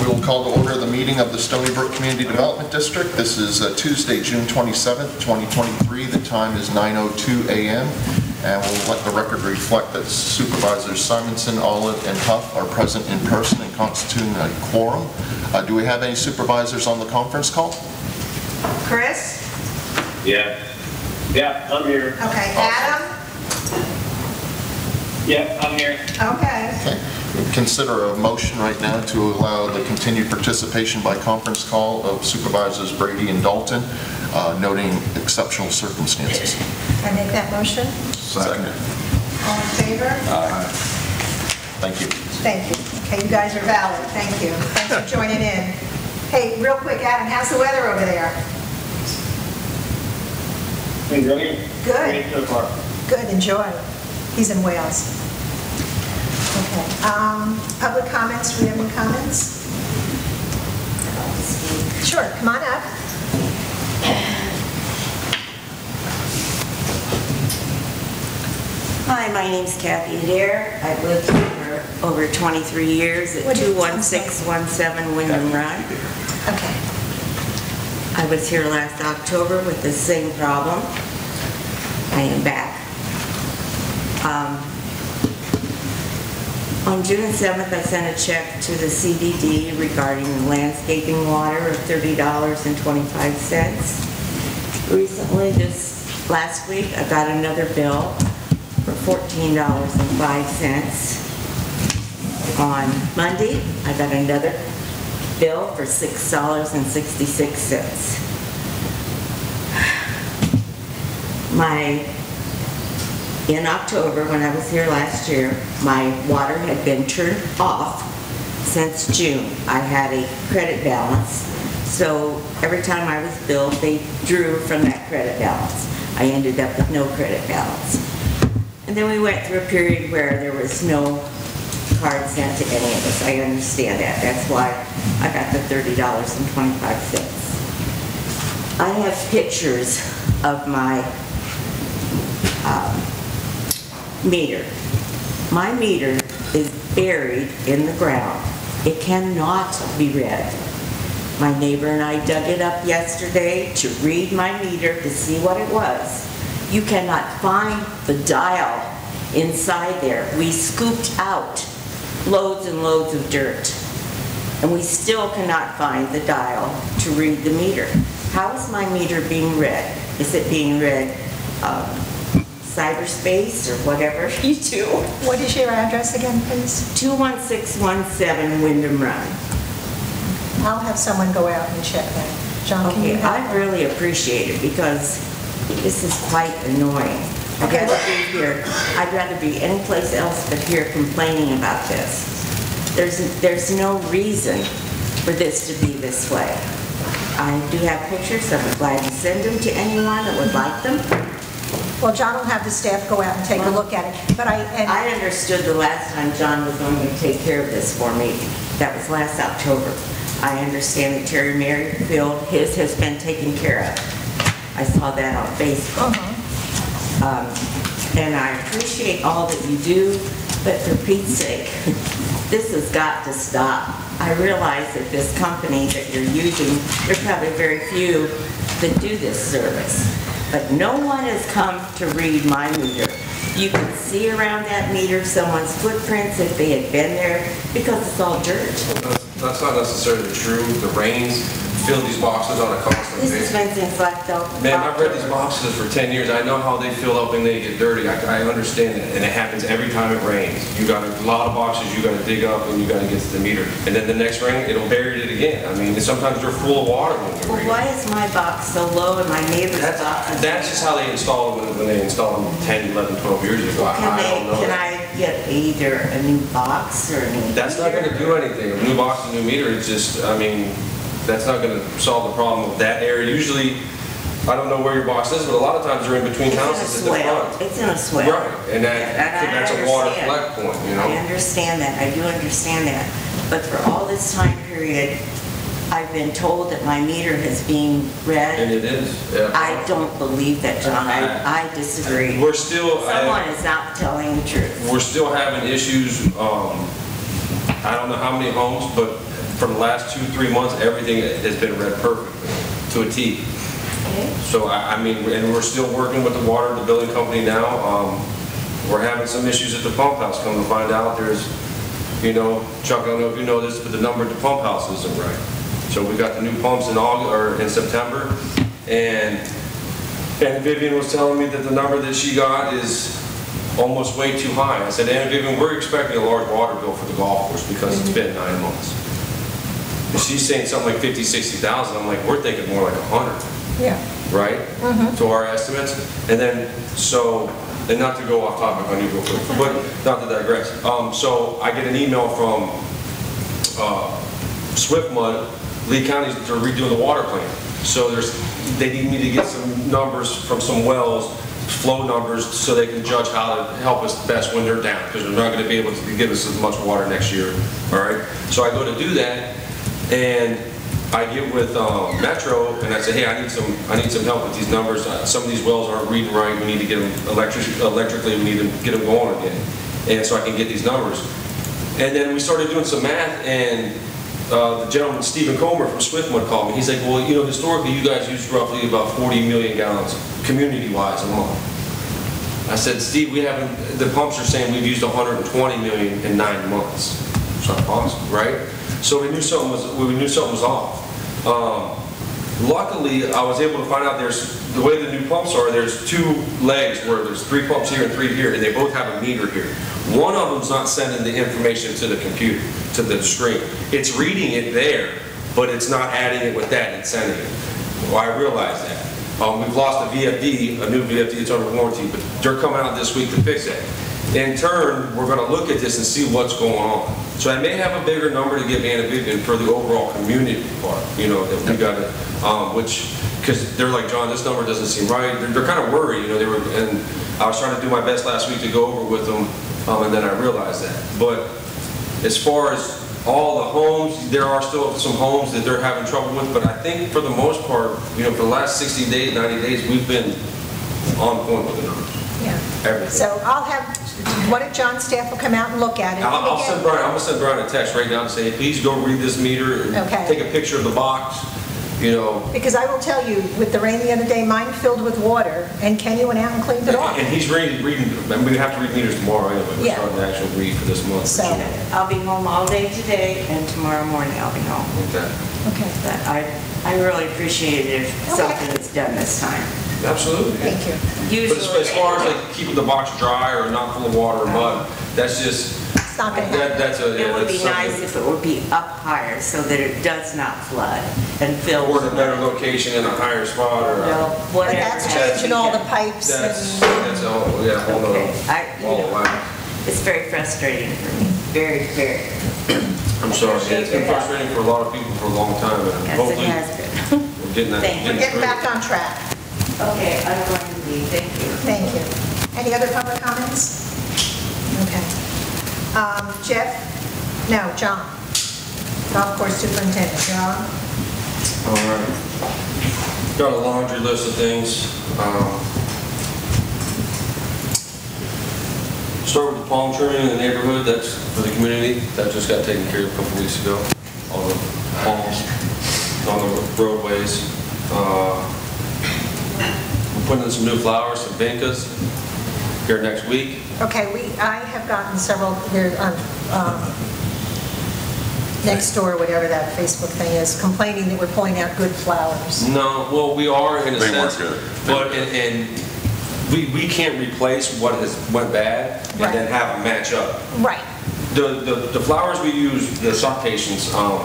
We will call to order the meeting of the Stoneybrook Community Development District. This is uh, Tuesday, June 27th, 2023. The time is 9:02 a.m. And we'll let the record reflect that Supervisors Simonson, Olive, and Huff are present in person and constituting a quorum. Uh, Do we have any supervisors on the conference call? Chris? Yeah. Yeah, I'm here. Okay, Adam? Yeah, I'm here. Okay. Okay. Consider a motion right now to allow the continued participation by conference call of Supervisors Brady and Dalton, uh, noting exceptional circumstances. Can I make that motion? Second. All in favor? Thank you. Thank you. Okay, you guys are valid, thank you. Thanks for joining in. Hey, real quick, Adam, how's the weather over there? Hey, ready? Good. Ready so. Good, enjoy. He's in Wales. Okay, um, public comments, do we have any comments? Sure, come on up. Hi, my name's Kathy Adair. I've lived here for over 23 years at What do you- 21617 Wyndham Run. Okay. I was here last October with the same problem. I am back. Um, On June 7th, I sent a check to the CDD regarding landscaping water of $30.25. Recently, this last week, I got another bill for $14.05. On Monday, I got another bill for $6.66. My, in October, when I was here last year, my water had been turned off since June. I had a credit balance, so every time I was billed, they drew from that credit balance. I ended up with no credit balance. And then we went through a period where there was no card sent to any of us. I understand that. That's why I got the $30.25. I have pictures of my meter. My meter is buried in the ground. It cannot be read. My neighbor and I dug it up yesterday to read my meter to see what it was. You cannot find the dial inside there. We scooped out loads and loads of dirt, and we still cannot find the dial to read the meter. How is my meter being read? Is it being read um, cyberspace or whatever you do? What is your address again, please? 21617 Wyndham Run. I'll have someone go out and check that. John, can you Okay, help? I really appreciate it because this is quite annoying. I'd Okay. rather be here, I'd rather be anyplace else but here complaining about this. There's, there's no reason for this to be this way. I do have pictures, I'm glad to send them to anyone that would like them. Well, John will have the staff go out and take a look at it, but I, and I understood the last time John was going to take care of this for me. That was last October. I understand that Terry Merrifield, his has been taken care of. I saw that on Facebook. Uh-huh. Um, And I appreciate all that you do, but for Pete's sake, this has got to stop. I realize that this company that you're using, there are probably very few that do this service, but no one has come to read my meter. You can see around that meter someone's footprints if they had been there, because it's all dirt. That's that's not necessarily true. The rains fill these boxes on a constant This basis. since like the... Man, I've read these boxes for 10 years. I know how they fill up when they get dirty. I, I understand it, and it happens every time it rains. You got a lot of boxes you gotta dig up and you gotta get to the meter. And then the next rain, it'll bury it again. I mean, sometimes they're full of water when Well, they why is my box so low and my neighbor's That's, box that's just how they install them when- they install them 10, 11, 12 years ago. I Can I they, don't know. can I get either a new box or a new? That's not gonna do anything. A new box, a new meter, it's just, I mean, that's not gonna solve the problem of that area. Usually, I don't know where your box is, but a lot of times they're in between It's in a houses at the front. It's in a swale. Right, and that, And I that's a water understand. collect point, you know? I understand that, I do understand that. But for all this time period, I've been told that my meter has been read. And it is. yeah. I don't believe that, John, I, I disagree. We're still, Someone I- is not telling the truth. we're still having issues, um, I don't know how many homes, but for the last two, three months, everything has been read perfectly, to a T. So I, I mean, and we're still working with the water, the building company now. Um, We're having some issues at the pump house, come to find out, there's, you know, Chuck, I don't know if you know this, but the number at the pump house isn't right. So we got the new pumps in August, or in September, and, and Vivian was telling me that the number that she got is almost way too high. I said, Aunt Vivian, we're expecting a large water bill for the golf course because it's been nine months. And she's saying something like 50, 60,000, I'm like, we're thinking more like a 100 Yeah. right? To our estimates. And then, so, and not to go off topic on you real quick, but not to digress. Um, so I get an email from, uh, Swiftmud, Lee County's, they're redoing the water plant. So there's, they need me to get some numbers from some wells, flow numbers, so they can judge how to help us best when they're down, because they're not gonna be able to give us as much water next year, all right? So I go to do that, and I get with um, Metro, and I say, hey, I need some, I need some help with these numbers. Uh, Some of these wells aren't reading right, we need to get them electric, electrically, we need to get them going again, and so I can get these numbers. And then we started doing some math, and uh, the gentleman, Stephen Comer from Swiftmud called me. He's like, well, you know, historically, you guys use roughly about 40 million gallons, community-wise, a month. I said, Steve, we haven't, the pumps are saying we've used 120 million in nine months. It's not possible, right? So we knew something was, we knew something was off. Um, Luckily, I was able to find out there's, the way the new pumps are, there's two legs where there's three pumps here and three here, and they both have a meter here. One of them's not sending the information to the computer, to the screen. It's reading it there, but it's not adding it with that and sending it. Well, I realized that. Um, we've lost a VFD, a new VFD that's under warranty, but they're coming out this week to fix it. In turn, we're gonna look at this and see what's going on. So I may have a bigger number to give Anna Vivian for the overall community part, you know, that we got it, um, which, because they're like, John, this number doesn't seem right. They're, they're kind of worried, you know, they were, and I was trying to do my best last week to go over with them, um, and then I realized that. But as far as all the homes, there are still some homes that they're having trouble with, but I think for the most part, you know, for the last 60 days, 90 days, we've been on point with the numbers. Yeah. Everything. So I'll have, one if John's staff will come out and look at it. I'll, I'll send Brian, I'm gonna send Brian a text right now and say, please go read this meter. and Okay. Take a picture of the box, you know. Because I will tell you, with the rain the other day, mine filled with water, and Kenny went out and cleaned it off. And he's reading, reading, and we have to read meters tomorrow anyway. We're Yeah. starting the actual read for this month. So- I'll be home all day today, and tomorrow morning I'll be home. Okay. Okay, But I, I really appreciate it if Okay. something is done this time. Absolutely. thank you. But as, far as like keeping the box dry or not full of water or mud, that's just, It's not gonna that, that's a, it yeah, would that's be nice if it would be up higher so that it does not flood and fill. Or in a better location in a higher spot or. Well, But whatever. that's changing be all the pipes That's, and, that's all, yeah, whole nother, Okay, I, you all know, wow. it's very frustrating for me, very, very, I'm sorry, yeah, it's been frustrating for a lot of people for a long time, and yes, it hopefully has been. we're getting that, Thank you. getting get through. back on track. Okay, I'm going to leave, thank you. Thank you. Any other public comments? Okay. Um, Jeff? No, John. Golf course superintendent, John? All right. Got a laundry list of things. Um, Start with the palm trimming in the neighborhood, that's for the community, that just got taken care of a couple weeks ago. All the palms on the roadways. Uh, We're putting in some new flowers, some vincas, here next week. Okay, we, I have gotten several, here on, um, next door, whatever that Facebook thing is, complaining that we're pulling out good flowers. No, well, we are in a They weren't sense. good. But, and, and we, we can't replace what has went bad and then have them match up. Right, The, the, the flowers we use, the citations, um,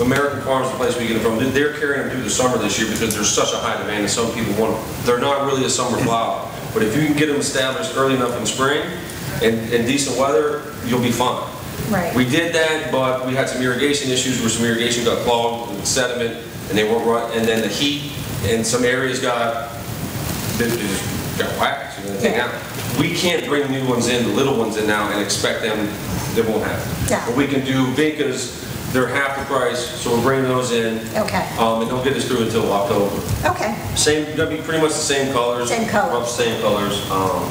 American Farms, the place we get them from, they're carrying them through the summer this year because there's such a high demand and some people want them. They're not really a summer flower, but if you can get them established early enough in spring and, and decent weather, you'll be fine. right. We did that, but we had some irrigation issues where some irrigation got clogged with sediment and they weren't right, and then the heat and some areas got, they just got whacked, you know, Yeah. out. We can't bring new ones in, the little ones in now and expect them, they won't happen. Yeah. But we can do Vincas, they're half the price, so we're bringing those in. Okay. Um, and they'll get us through until October. Okay, Same, gonna be pretty much the same colors. Same colors. rough Same colors, um,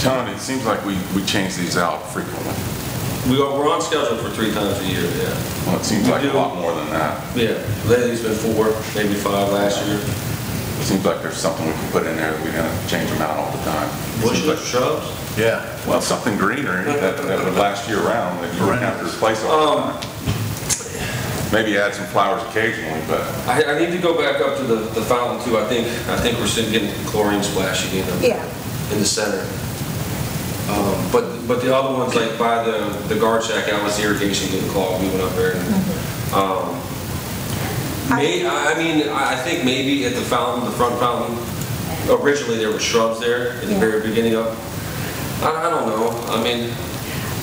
John, it seems like we, we change these out frequently. We are, we're on schedule for three times a year, yeah. Well, it seems We like a do. lot more than that. Yeah, lately it's been four, maybe five last year. It seems like there's something we can put in there that we don't to change them out all the time. Bushes, shrubs? Yeah. Well, something greener that, that would last year round, that you wouldn't have to replace all the Um, time. Maybe add some flowers occasionally, but I, I need to go back up to the, the fountain too. I think, I think we're still getting chlorine splash again Yeah. in the center. Um, But, but the other ones, like by the, the guard shack, out was the irrigation getting clogged, we went up there. and, um, May, I I mean, I I think maybe at the fountain, the front fountain, originally there were shrubs there at the Yeah. very beginning of, I, I don't know, I mean,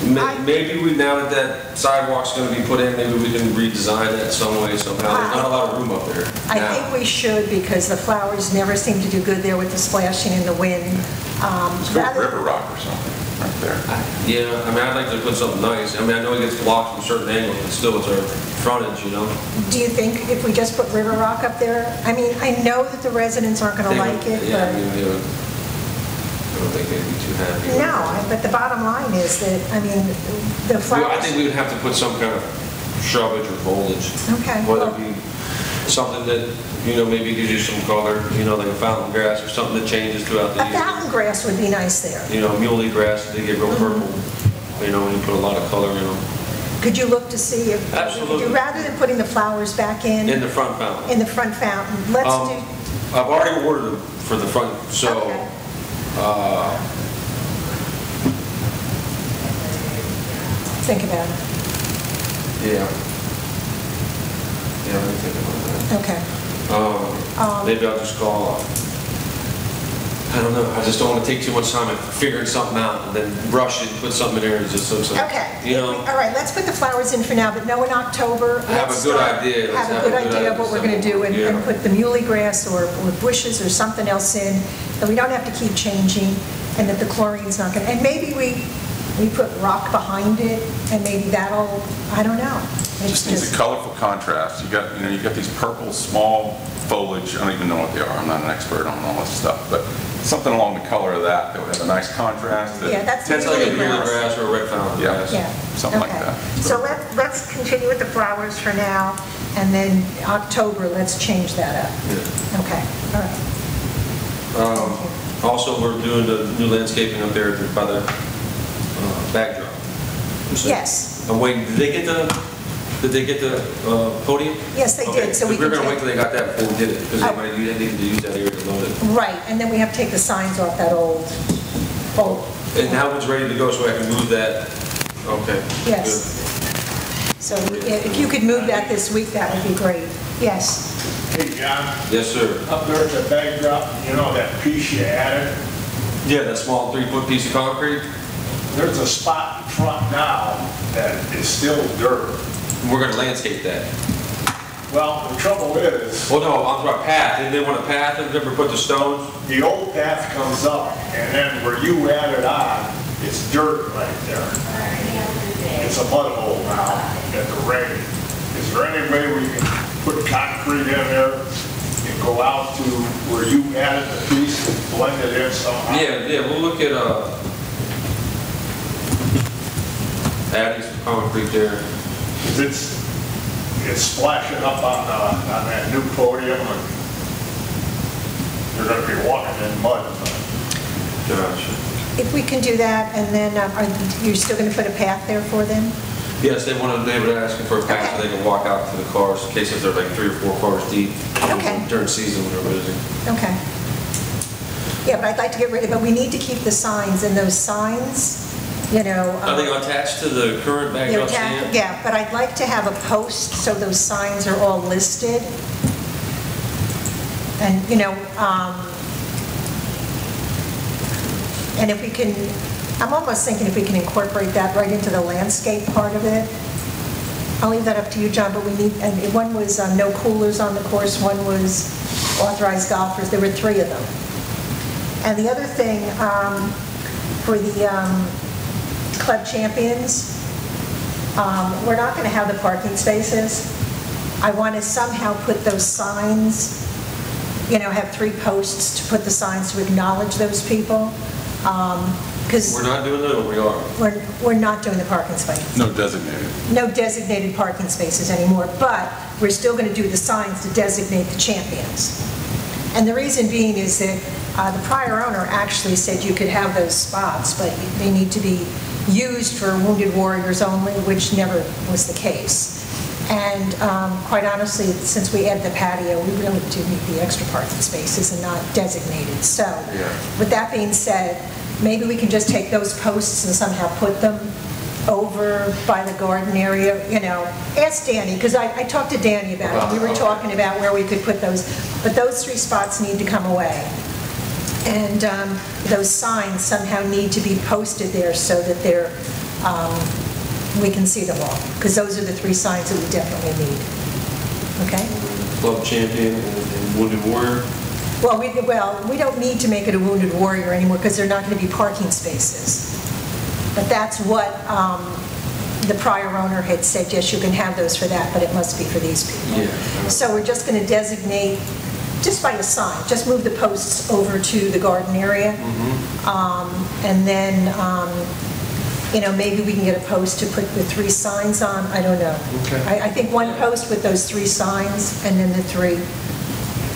may- maybe we, now that that sidewalk's gonna be put in, maybe we can redesign that some way somehow. There's not a lot of room up there I now. think we should because the flowers never seem to do good there with the splashing in the wind. Um, let's go rather- River Rock or something, right there. Yeah, I mean, I'd like to put something nice. I mean, I know it gets blocked from certain angles, but still it's our frontage, you know? Do you think if we just put River Rock up there? I mean, I know that the residents aren't going They to would- like it, Yeah, I but... mean, they would, I don't think they'd be too happy. No, I- but the bottom line is that, I mean, the Well, I think we would have to put some kind of shrubage or foliage. Okay, Whether it be something that, you know, maybe gives you some color, you know, like a fountain grass or something that changes throughout the a year. fountain grass would be nice there. You know, muhly grass, they get real purple, you know, when you put a lot of color in them. Could you look to see if... Absolutely. Rather than putting the flowers back in, In the front fountain. in the front fountain, let's Um, do... I've already ordered them for the front, so, Okay. Uh, Think about it. yeah. Yeah, let me think about that. Okay. Um, Um, Maybe I'll just call, I don't know, I just don't want to take too much time at figuring something out and then rush it, and put something in there and it just looks like, Okay. you know? All right, let's put the flowers in for now, but no, in October, I have let's a good start- idea. Let's Have a good idea of what we're going to do and and put the muhly grass or or bushes or something else in, that we don't have to keep changing, and that the chlorine's not going, to and maybe we, we put rock behind it, and maybe that'll, I don't know. It It's just needs a colorful contrast. You got, you know, you got these purple, small foliage, I don't even know what they are, I'm not an expert on all this stuff, but something along the color of that, that would have a nice contrast. Yeah, that's That's like a muhly grass. grass or a red fountain Yeah. grass. Yeah. Something like okay. that. So let, let's continue with the flowers for now, and then October, let's change that up. Yeah. Okay, all right. Um, Also, we're doing the new landscaping up there by the uh, backdrop. Yes, I'm waiting, did they get the, did they get the uh, podium? yes, they Okay, did, so we We're can gonna wait take... till they got that before we did it, because Oh. they might, you needed to use that area to load it. Right, and then we have to take the signs off that old, old, And now it's ready to go, so I can move that, okay. yes. So i- if you could move that this week, that would be great. Yes, Hey, John, good. Yes, sir. up there at the backdrop, you know that piece you added? Yeah, that small three-foot piece of concrete, There's a spot in front now that is still dirt. We're gonna landscape that. Well, the trouble is, Well, no, I'm talking path, didn't they want a path, and never put the stones? the old path comes up, and then where you added on, it's dirt right there. It's a mud hole now at the rain. Is there any way we can put concrete in there and go out to where you added the piece and blend it in somehow? Yeah, yeah, we'll look at, uh, adding some concrete there. 'Cause it's, it's splashing up on, the- on that new podium, and you're gonna be walking in mud. Gotcha. if we can do that, and then, um, are you still going to put a path there for them? Yes, they wanted, they were asking for a path so they can walk out to the cars, in case if they're like three or four cars deep. Okay. During season when they're busy. Okay. Yeah, but I'd like to get rid of, but we need to keep the signs, and those signs, you know... Are they um, attached to the current backdrop stand? Yeah, but I'd like to have a post, so those signs are all listed. And, you know, um, and if we can, I'm almost thinking if we can incorporate that right into the landscape part of it. I'll leave that up to you, John, but we need, and one was um, no coolers on the course, one was authorized golfers, there were three of them. And the other thing, um, for the um, club champions, um, we're not going to have the parking spaces. I want to somehow put those signs, you know, have three posts to put the signs to acknowledge those people. Because We're not doing it, or we are? we're, we're not doing the parking spaces. No designated. no designated parking spaces anymore, but we're still going to do the signs to designate the champions. And the reason being is that uh, the prior owner actually said you could have those spots, but they need to be used for wounded warriors only, which never was the case. And um, quite honestly, since we added the patio, we really do need the extra parking spaces and not designated. So with that being said, maybe we can just take those posts and somehow put them over by the garden area, you know, ask Danny, because I, I talked to Danny about it, we were talking about where we could put those, but those three spots need to come away. And um, those signs somehow need to be posted there so that they're, um, we can see them all, because those are the three signs that we definitely need. Okay? Club champion and wounded warrior? Well, we, well, we don't need to make it a wounded warrior anymore, because they're not going to be parking spaces. But that's what um, the prior owner had said, yes, you can have those for that, but it must be for these people. Yeah. So we're just going to designate, just by a sign, just move the posts over to the garden area. Um, And then, um, you know, maybe we can get a post to put the three signs on, I don't know. Okay. I, I think one post with those three signs, and then the three.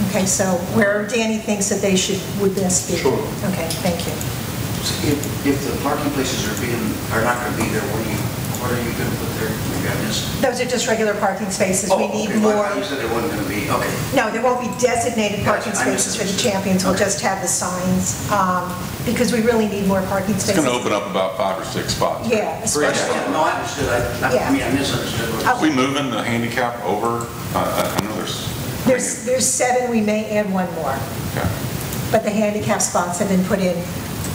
Okay, so where Danny thinks that they should, would best be. Sure. Okay, thank you. If, if the parking places are being, are not going to be there, what are you, what are you going to put there? Maybe I missed. Those are just regular parking spaces. We Oh, need okay, more. I thought You said there wasn't going to be, okay. No, there won't be designated parking Gotcha, I spaces for the misunderstood. champions. We'll Okay. just have the signs, um, because we really need more parking spaces. It's spaces. going to open up about five or six spots. right? Yeah, especially, Yeah, No, I understood, I, I- Yeah. I mean, I misunderstood. what you Are we moving the handicap over? Uh, I I know there's. there's, there's seven, we may add one more. Okay. But the handicap spots have been put in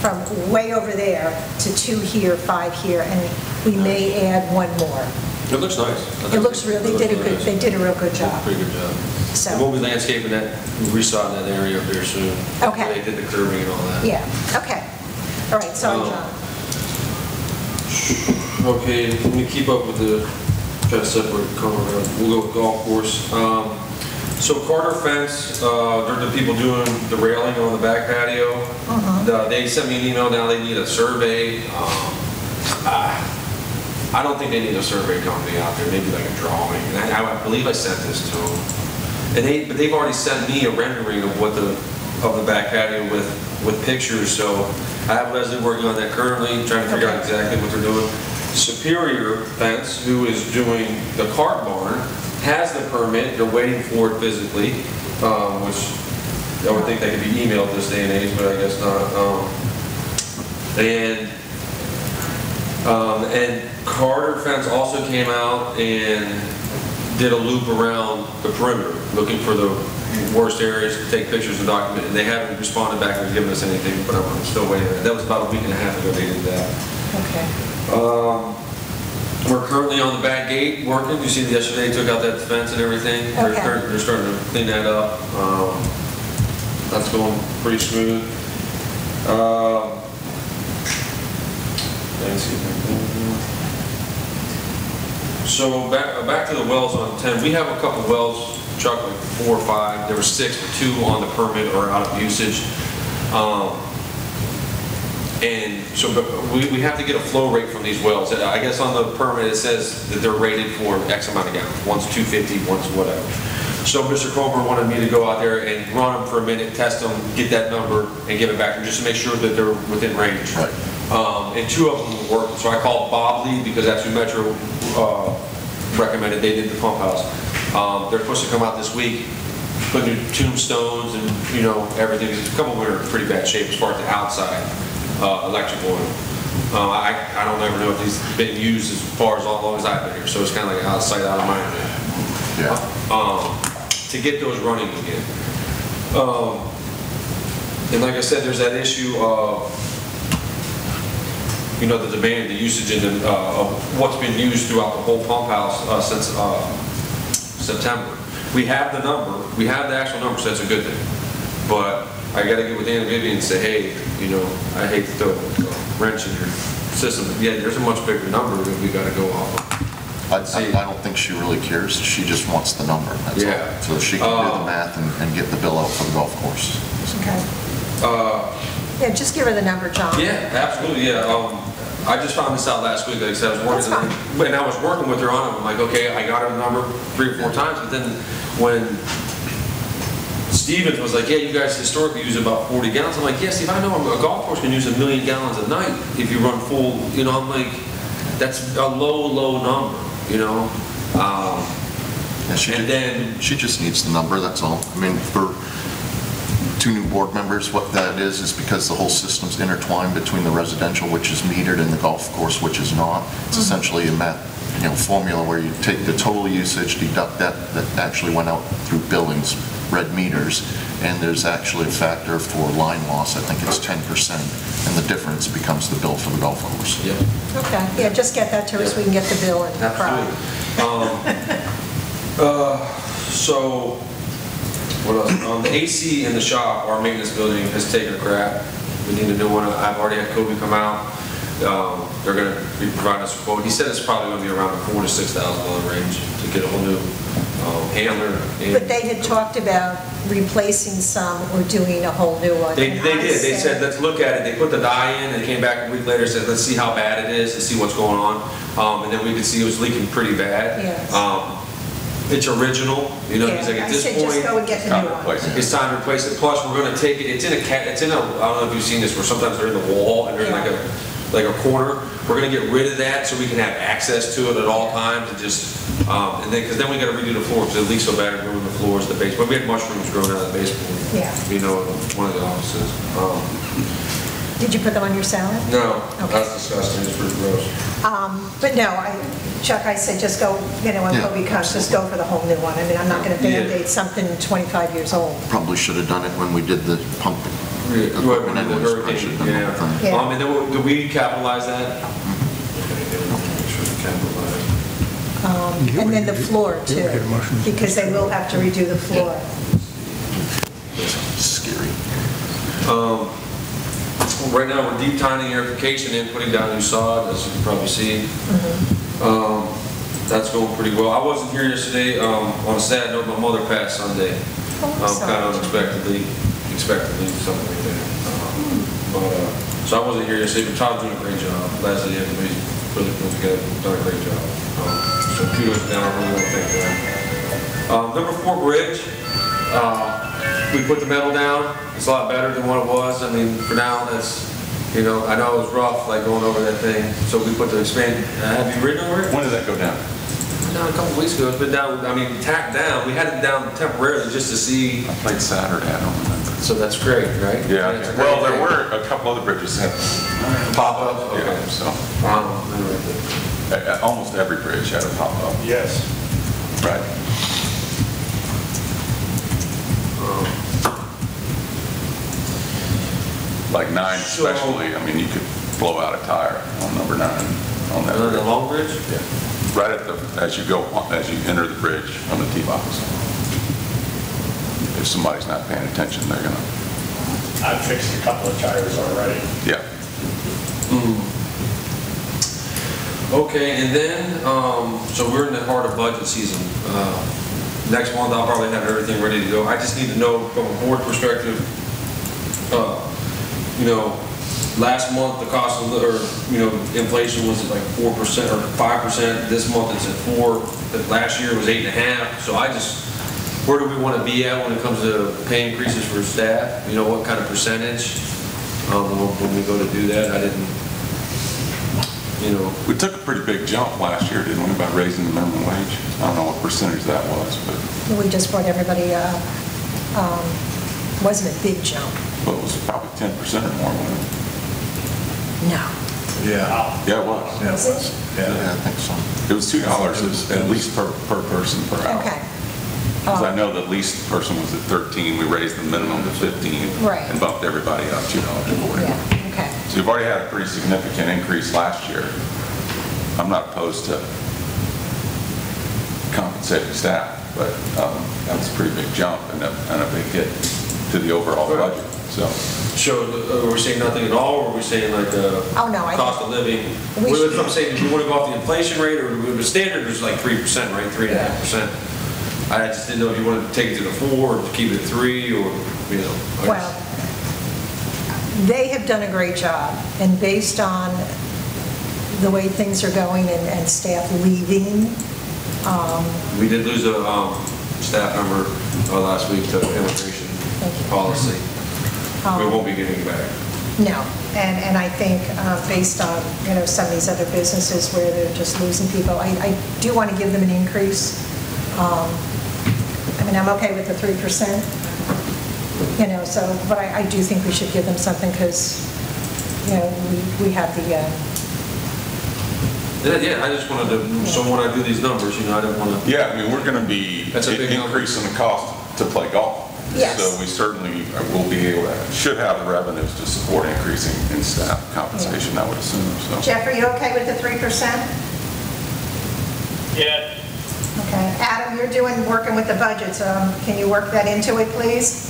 from way over there to two here, five here, and we may add one more. It looks nice. It looks real, they did a good, they did a real good job. Pretty good job. So- We'll be landscaping that, resodding that area up there soon. Okay. They did the curving and all that. Yeah, okay. All right, sorry, Um, John. Okay, let me keep up with the, try to separate, cover, we'll go with golf course. Um, So Carter Fence, uh, they're the people doing the railing on the back patio. Uh, They sent me an email now, they need a survey. Um, ah, I don't think they need a survey company out there, maybe like a drawing. And I I believe I sent this to them. And they, but they've already sent me a rendering of what the, of the back patio with, with pictures, so I have Leslie working on that currently, trying to figure out exactly what they're doing. Superior Fence, who is doing the cart barn, has the permit, they're waiting for it physically, um, which I would think they could be emailed this day and age, but I guess not. Um, And um, And Carter Fence also came out and did a loop around the perimeter, looking for the worst areas, to take pictures and document, and they haven't responded back or given us anything, but I'm I'm still waiting. That was about a week and a half ago they did that. Okay. Um, We're currently on the back gate working, you see yesterday took out that fence and everything. They're starting- They're starting to clean that up. Um, That's going pretty smooth. See. So back, back to the wells on 10, we have a couple wells, Chuck, like four or five, there were six, but two on the permit or out of usage. Um, And so, but we, we have to get a flow rate from these wells. I guess on the permit, it says that they're rated for X amount of gallons, one's 250, one's whatever. So Mr. Colbert wanted me to go out there and run them for a minute, test them, get that number, and give it back to them, just to make sure that they're within range. Right. Um, And two of them were working, so I called Bob Lee, because that's who Metro uh, recommended, they did the pump house. Um, They're supposed to come out this week, put new tombstones and, you know, everything. A couple of them are in pretty bad shape as far as the outside uh, electrical. Uh, I, I don't ever know if these have been used as far as long as I've been here, so it's kind of like out of sight, out of mind. Yeah. Um, To get those running again. Um, And like I said, there's that issue of, you know, the demand, the usage and the, uh, of what's been used throughout the whole pump house uh, since uh, September. We have the number, we have the actual number, so that's a good thing. But I gotta get with Ann Vivian and say, hey, you know, I hate to throw a wrench in your system, but yeah, there's a much bigger number that we gotta go off of. I, I I don't think she really cares, she just wants the number, that's Yeah. all. So she can do Uh, the math and, and get the bill out for the golf course. Okay. Uh, Yeah, just give her the number, John. Yeah, absolutely, yeah. Um, I just found this out last week, like I said, I was working, That's and I was working with her on it, I'm like, okay, I got her number three or four times, but then when Stevens was like, yeah, you guys historically use about 40 gallons, I'm like, yeah, Steve, I know, a golf course can use a million gallons a night if you run full, you know, I'm like, that's a low, low number, you know? Um, Yeah, she And ju- then- She just needs the number, that's all. I mean, for two new board members, what that is, is because the whole system's intertwined between the residential, which is metered, and the golf course, which is not. It's essentially a math, you know, formula where you take the total usage, deduct that, that actually went out through billings, red meters, and there's actually a factor for line loss, I think it's 10%, and the difference becomes the bill for the golf course. Yeah. Okay, yeah, just get that to us, we can get the bill and. Absolutely. Um, uh, So, what else? Um, The AC in the shop, our maintenance building has taken a crap. We need a new one. I've already had Kobe come out. Um, They're going to be providing us a quote. He said it's probably going to be around the four to six thousand dollar range to get a whole new handler. and- But they had talked about replacing some or doing a whole new one. They, and they I did, they said, let's look at it, they put the dye in, and came back a week later, said, let's see how bad it is, and see what's going on. Um, and then we could see it was leaking pretty bad. Yes. Um, It's original, you know, he's like, Yeah, at I this said just go point, and get the new one. replace it. it's time to replace it, plus, we're gonna take it, it's in a cat, it's in a, I don't know if you've seen this, where sometimes they're in the wall, and there's like a, like a corner, we're gonna get rid of that, so we can have access to it at all times, and just, um, and then, because then we gotta redo the floor, because it leaks so bad, ruining the floors, the basement, But we had mushrooms growing out of the basement. Yeah. You know, in one of the offices. Um, Did you put them on your salad? No, Okay. that's disgusting, it's pretty gross. Um, But no, I, Chuck, I said just go, you know, when Yeah, Kobe comes, just go for the whole new one. I mean, I'm not going to Yeah. Band-Aid something 25 years old. Probably should have done it when we did the pump Yeah, equipment the anyways. Probably hurricane, should have done the yeah. whole thing. Yeah. Um, and then, we- do we capitalize that? Okay, yeah, we'll make sure we capitalize. Um, And then the floor too, because they will have to redo the floor. Scary. Um, Right now, we're deep tining aerification and putting down new sod, as you can probably see. Um, That's going pretty well. I wasn't here yesterday, um, on a sad note, my mother passed Sunday. Oh, I'm Um, sorry. Kind of unexpectedly, expectedly, something like that. Um, But, uh, so I wasn't here yesterday, but Todd's doing a great job. Leslie, everybody's really put together, done a great job. Um, So kudos to them, I really want to thank them. Um, Number four bridge, uh, we put the metal down, it's a lot better than what it was, I mean, for now, that's, you know, I know it was rough, like going over that thing, so we put the expand, uh, have you ridden over it? When did that go down? Down a couple weeks ago, it's been down, I mean, tacked down, we had it down temporarily just to see, I played Saturday, I don't remember. so that's great, right? Yeah, It's a great well, there thing. were a couple other bridges that Pop-up, Yeah, okay. so, Um, uh, uh, almost every bridge had a pop-up. Yes. Right. Like nine So- especially, I mean, you could blow out a tire on number nine on that The bridge. Long Bridge? Yeah. Right at the, as you go, on- as you enter the bridge on the T-box. If somebody's not paying attention, they're gonna, I've fixed a couple of tires already. yeah. Okay, and then, um, so we're in the heart of budget season. Uh, Next month, I'll probably have everything ready to go. I just need to know from a board perspective, uh, you know, last month, the cost of, or, you know, inflation was like four percent or five percent. This month it's at four, but last year it was eight and a half. So I just, where do we want to be at when it comes to pay increases for staff? You know, what kind of percentage? Um, when when we go to do that, I didn't, you know, We took a pretty big jump last year, didn't we, by raising the minimum wage? I don't know what percentage that was, but We just brought everybody up. Um, Wasn't a big jump. well, it was probably 10% or more, wasn't it? No. Yeah. Yeah, it was. Yeah, it was. Yeah, I think so. It was $2 at least per, per person per hour. Okay. Because I Um, know the least person was at 13, we raised the minimum to 15. Right. And bumped everybody up $2 or whatever. Yeah, okay. So you've already had a pretty significant increase last year. I'm not opposed to compensating staff, but um, that was a pretty big jump and a, and a big hit to the overall Right. budget, so. So, uh, are we saying nothing at all, or are we saying like the Oh, no, I- cost of living? We Well, should- that's what I'm saying, do you want to go off the inflation rate, or the standard is like three percent, right, three and a half percent? I just didn't know if you wanted to take it to the four, or keep it at three, or, you know. I Well, they have done a great job, and based on the way things are going and and staff leaving, um, We did lose a um, staff member uh, last week to immigration policy. We won't be getting it back. no. And, and I think, uh, based on, you know, some of these other businesses where they're just losing people, I, I do want to give them an increase. Um, I mean, I'm okay with the 3%, you know, so, but I, I do think we should give them something because, you know, we, we have the, uh, Yeah, yeah, I just wanted to, so when I do these numbers, you know, I didn't want to, Yeah, I mean, we're going to be That's a big number. increasing the cost to play golf. Yes. So we certainly will be able, to should have the revenues to support increasing in staff compensation, I would assume, so. Jeff, are you okay with the 3%? Yes. Okay. Adam, you're doing, working with the budget, so um, can you work that into it, please?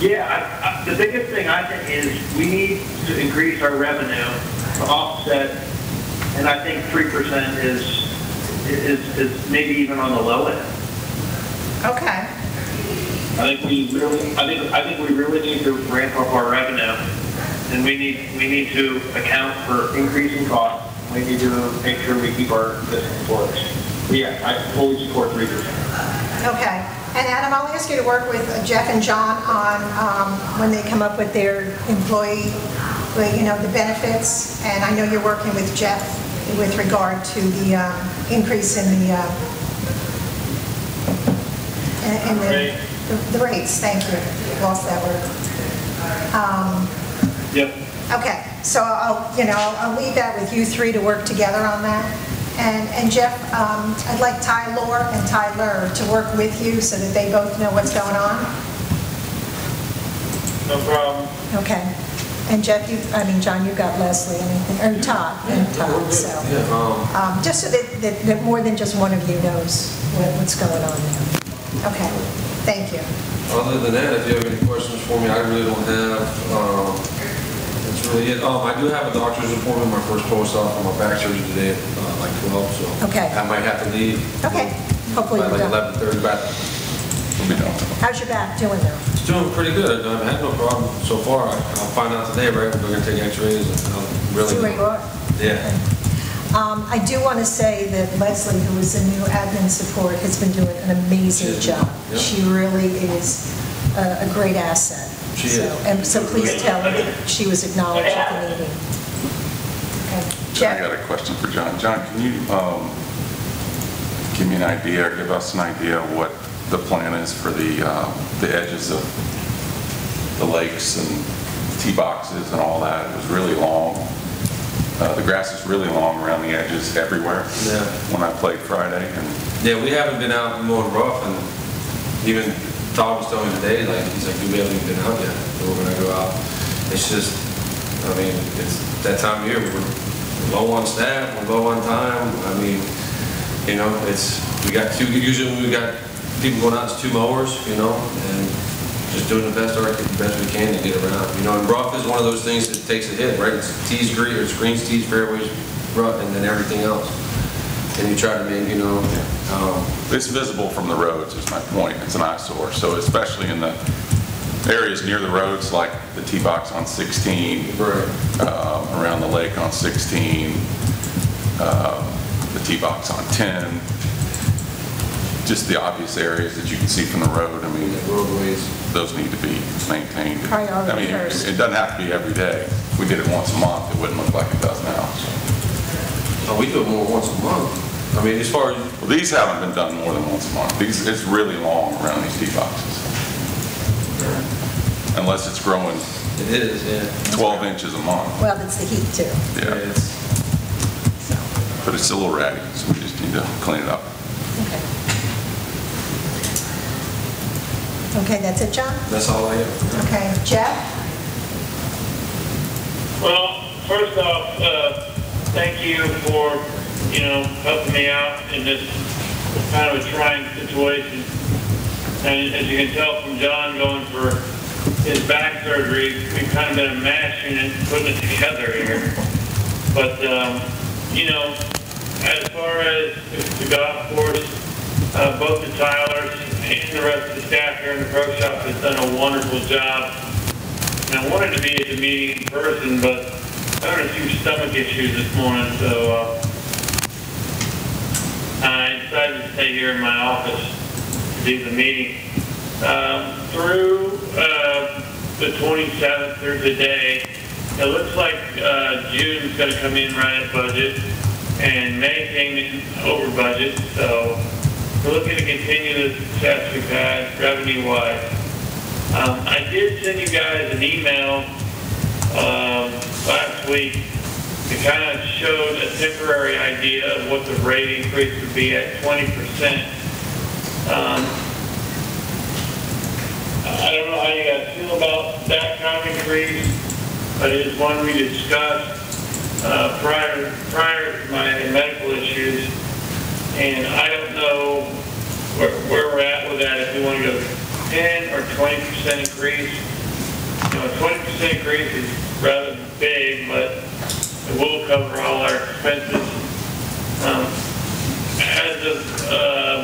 Yeah, I- I- the biggest thing I think is we need to increase our revenue to offset, and I think 3% is, is, is maybe even on the low end. Okay. I think we really, I think, I think we really need to ramp up our revenue, and we need, we need to account for increasing costs. We need to make sure we keep our business flourish. Yeah, I fully support 3%. Okay. And Adam, I'll ask you to work with Jeff and John on, um, when they come up with their employee, you know, the benefits. And I know you're working with Jeff with regard to the um, increase in the, uh, in in Rate. the, the rates, thank you. Lost that word. Um, Yep. Okay, so I'll, you know, I'll leave that with you three to work together on that. And, and Jeff, um, I'd like Tyler and Tyler to work with you so that they both know what's going on. No problem. Okay. And Jeff, you, I mean, John, you've got Leslie and, everything, or Todd, and Todd, so. um, Um, just so that, that, that more than just one of you knows what- what's going on there. Okay, thank you. Other than that, if you have any questions for me, I really don't have, um, that's really it. Um, I do have a doctor's appointment, my first post op on my back surgery today at uh, like 12, so. Okay. I might have to leave. Okay, hopefully By you're like done. 11:30, but We'll be done. How's your back doing now? it's doing pretty good. I've had no problem so far. I- I'll find out today, right? We're gonna take x-rays and I'll really. See where you are? Yeah. Um, I do want to say that Leslie, who is the new admin support, has been doing an amazing She job. yeah. She really is a a great asset. She So- is. And so please tell her that she was acknowledged at the meeting. Okay. I got a question for John. John, can you um, give me an idea, or give us an idea of what the plan is for the, uh, the edges of the lakes and tee boxes and all that? It was really long. Uh, The grass is really long around the edges everywhere. Yeah. When I played Friday, and Yeah, we haven't been out mowing rough, and even Todd was telling me today, like, he's like, we haven't even been out yet, so we're gonna go out. It's just, I mean, it's that time of year, we're low on staff, we're low on time, I mean, you know, it's, we got two, usually we got people going out, it's two mowers, you know, and just doing the best, our the best we can to get around. You know, and rough is one of those things that takes a hit, right? It's tees, green, or screens, tees, fairways, rough, and then everything else. And you try to make, you know, um, it's visible from the roads, is my point. It's an eyesore. So especially in the areas near the roads, like the tee box on 16, right. um, around the lake on 16, um, the tee box on 10, just the obvious areas that you can see from the road. I mean, roadways. those need to be maintained. Priority I mean, first. it it doesn't have to be every day. If we did it once a month, it wouldn't look like it does now. Oh, we do it more once a month. I mean, as far as, Well, these haven't been done more than once a month. These, it's really long around these tee boxes. Unless it's growing it is, yeah. 12 inches a month. Well, it's the heat, too. Yeah, It's, but it's a little ratty, so we just need to clean it up. Okay. Okay, that's it, John? that's all I have. Okay, Jeff? Well, first off, uh, thank you for, you know, helping me out in this kind of a trying situation. And as you can tell from John going for his back surgery, we've kind of been mashing and putting it together here. But, um, you know, as far as the golf course, uh, both the Tylers and the rest of the staff here in the pro shop has done a wonderful job. And I wanted to be at the meeting in person, but I had a few stomach issues this morning, so, uh, I decided to stay here in my office to do the meeting. Um, through, uh, the 27th through today, it looks like, uh, June's gonna come in right at budget, and May came in over budget, so we're looking to continue the success we've had revenue-wise. Um, I did send you guys an email, um, last week that kind of showed a temporary idea of what the rate increase would be at twenty percent. Um, I don't know how you guys feel about that kind of increase, but it is one we discussed, uh, prior, prior to my medical issues. And I don't know where, where we're at with that, if we want to go ten or twenty percent increase. You know, twenty percent increase is rather big, but it will cover all our expenses. Um, as of, um,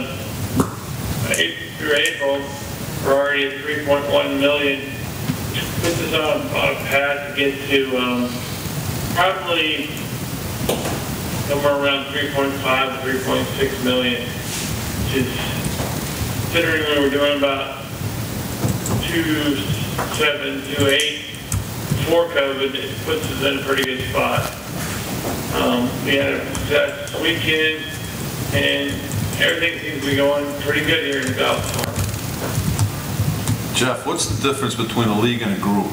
through April, we're already at three point one million. Puts us on, on a path to get to, um, probably somewhere around 3.5 to 3.6 million, which is, considering we were doing about 2.7, 2.8 before COVID, it puts us in a pretty good spot. Um, we had a success weekend, and everything seems to be going pretty good here in the Gulf. Jeff, what's the difference between a league and a group?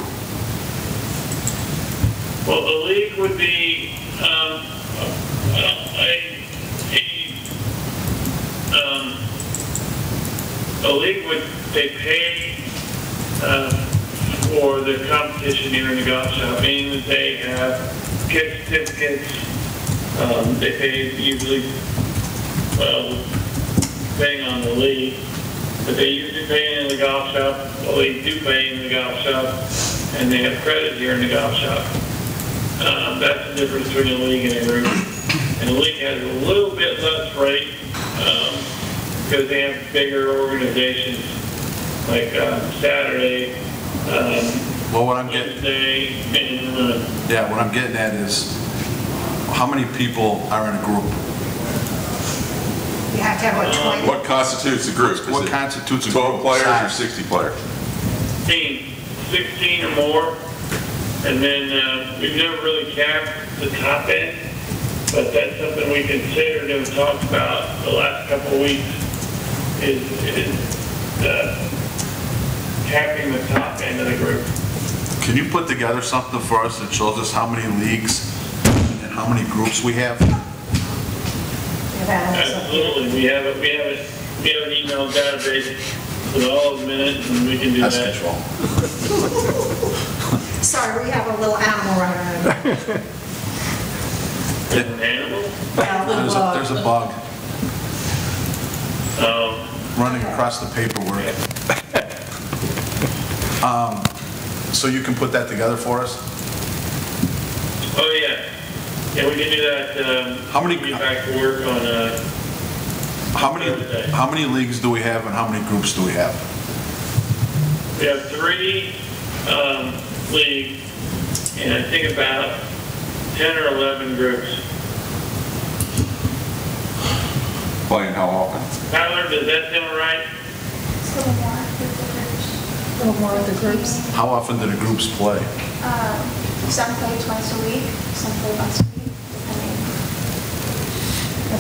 Well, the league would be, um, a, a, um, the league would, they pay, uh, for the competition here in the golf shop, meaning that they have gift certificates, um, they pay usually, well, depending on the league, but they usually pay in the golf shop, well, they do pay in the golf shop, and they have credit here in the golf shop. Um, that's the difference between a league and a group. And the league has a little bit less rate, um, because they have bigger organizations, like, uh, Saturday, um, Well, what I'm getting, Wednesday, uh, yeah, what I'm getting at is, how many people are in a group? You have to have, what, 20? What constitutes a group? Is What constitutes a 12 group? players or 60 players? 16, 16 or more. And then, uh, we've never really capped the top end, but that's something we considered and talked about the last couple of weeks, is, is, uh, capping the top end of the group. Can you put together something for us that shows us how many leagues and how many groups we have? You have animals up here. Absolutely, we have, a we have, a we have an email database with all the minutes, and we can do Pest that. control. Sorry, we have a little animal running around. An animal? Yeah, a little There's a, bug. there's a bug Um, running across the paperwork. Um, So you can put that together for us? oh, yeah. Yeah, we can do that, um. How many- Get back to work on, uh, How many, Thursday. how many leagues do we have and how many groups do we have? We have three um, leagues, and I think about 10 or 11 groups. Playing how often? Tyler, does that sound right? It's a little more with the groups. A little more of the groups. How often do the groups play? Um, some play twice a week, some play once a week, depending.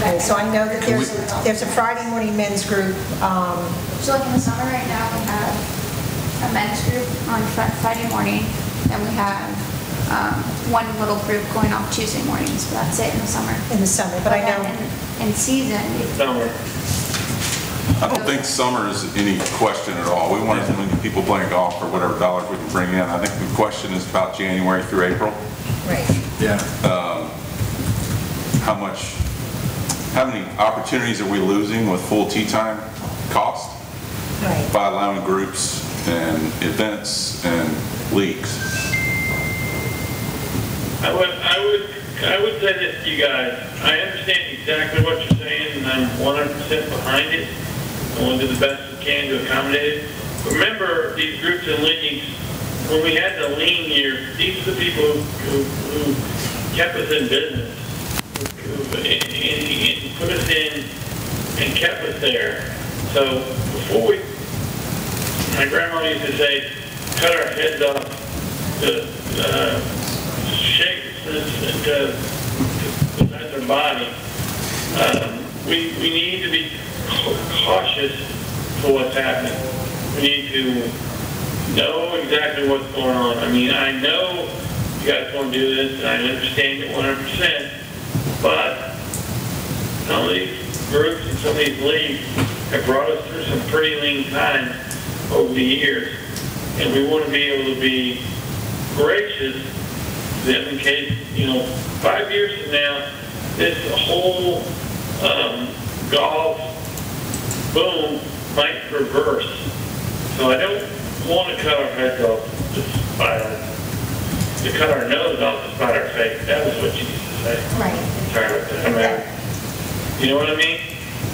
Okay, so I know that there's, there's a Friday morning men's group, um, So like in the summer right now, we have a men's group on Fri- Friday morning, then we have, um, one little group going off Tuesday mornings, but that's it in the summer. in the summer, but I know, In in season, Summer. I don't think summer is any question at all. We want as many people playing golf for whatever dollars we can bring in. I think the question is about January through April. right. Yeah. Um, how much, how many opportunities are we losing with full tee time cost Right. by allowing groups and events and leagues? I would, I would, I would say this to you guys. I understand exactly what you're saying, and I'm 100% behind it. Want to do the best we can to accommodate it. Remember, these groups and leagues when we had the lean years, these are the people who, who kept us in business, who, and, and- and put us in and kept us there. So before we, my grandma used to say, cut our heads off to, uh, shape this into, that's our body. Um, we, we need to be cautious for what's happening. We need to know exactly what's going on. I mean, I know you guys want to do this, and I understand it 100%, but some of these groups and some of these leagues have brought us through some pretty lean times over the years, and we want to be able to be gracious to them in case, you know, five years from now, this whole um, golf boom might reverse. So I don't want to cut our heads off to spite our, to cut our nose off spite our face. That was what you used to say. Right. Sorry about that. Out. You know what I mean?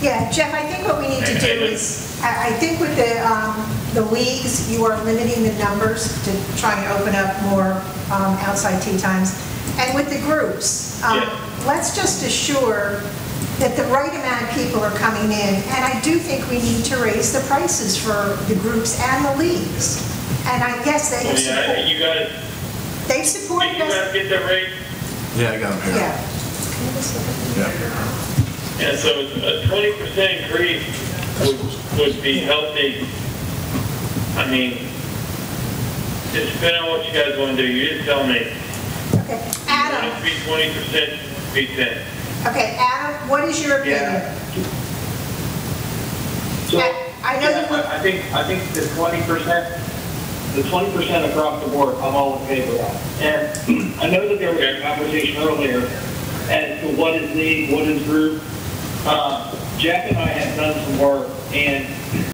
Yeah, Jeff, I think what we need to do is, I, I think with the, um, the leagues, you are limiting the numbers to try and open up more, um, outside tee times. And with the groups, um, Yeah. let's just assure that the right amount of people are coming in. And I do think we need to raise the prices for the groups and the leagues. And I guess they I have mean, I- support, you guys, they've did supported you us. guys get that rate? Yeah, I got them here. Yeah. Yeah. Yeah, so a twenty percent increase would, would be healthy. I mean, it's depending on what you guys want to do. You just tell me. Okay, Want it Adam, to be twenty percent, be ten. Okay, Adam, what is your opinion? Yeah. So, I know yeah, that I I think, I think the twenty percent, the twenty percent across the board, I'm all in favor of. And I know that there was a conversation earlier as to what is league, what is group. Uh, Jack and I have done some work, and